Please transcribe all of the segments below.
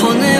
저는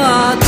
heart